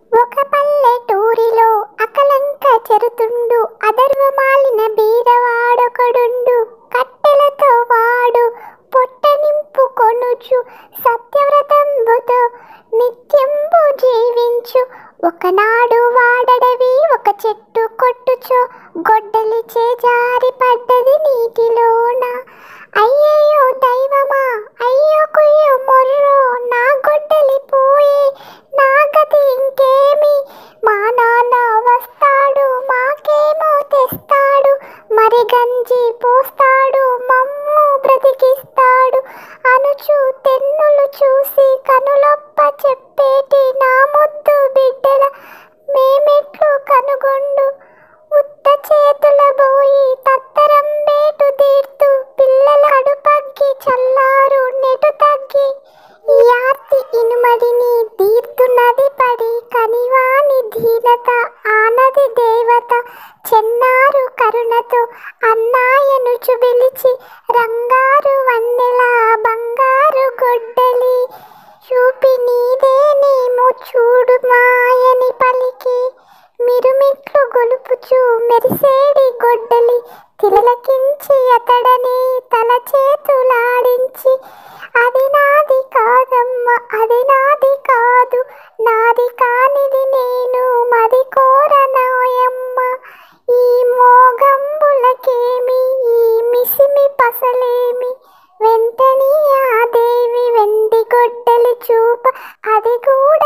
ఒక పల్లెటూరిలో అకలంక చెరుతుండు. అదర్వమాలిన బీదవాడొకడుండు. కట్టెలతో వాడు పొట్ట నింపుకొనుచు సత్యవ్రతంబుతో నిత్యంబు జీవించు. ఒకనాడు వాడడవి ఒక చెట్టు కొట్టుచో. గొడ్డలి పోస్తాడు మమ్ము బ్రతికిస్తాడు. అనుచు తెన్నులు చూసి కనులొప్ప చెప్పేటి నా ముద్దు బిడ్డల మేమెట్లు కనుగొండు. ఉత్త చేతుల బోయి తత్తరం బేటు తీర్తు. పిల్లల అడుపగ్గి చల్లారు నెటు తగ్గి. ఈ ఆర్తి ఇనుమడిని తీర్తున్నది పడి కనివాని ధీనత అన్నాది దేవత చెన్నారు కరుణతో అన్నాయను చుబిలిచి రంగారు వన్నెల బంగారు గొడ్డలి చూపి నీదేనేమో చూడు మాయని పలికి. మిరుమిట్లు గొలుపుచు మెరిసేడి గొడ్డలి తిలకించి అతడని తల చేతులాడించి అది నాది కాదమ్మ అది నాది కాదు నాది కానిది அது கூட